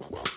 Wow.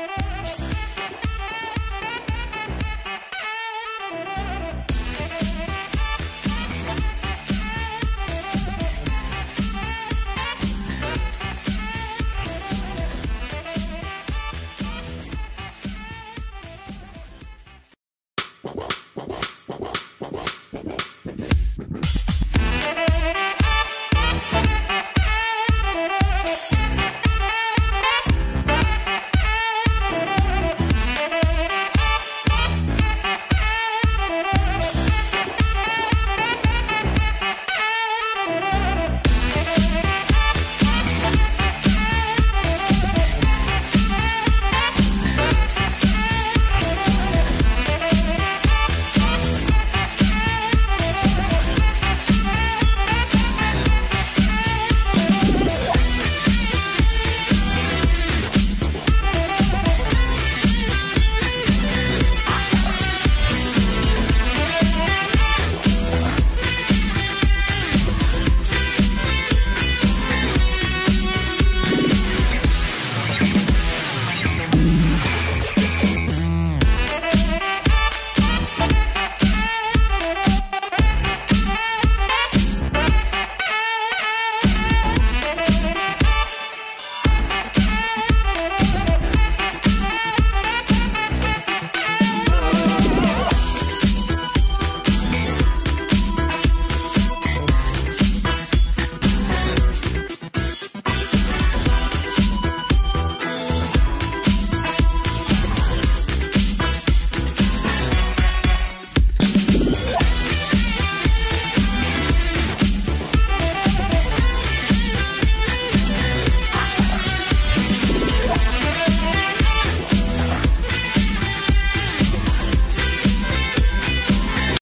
Música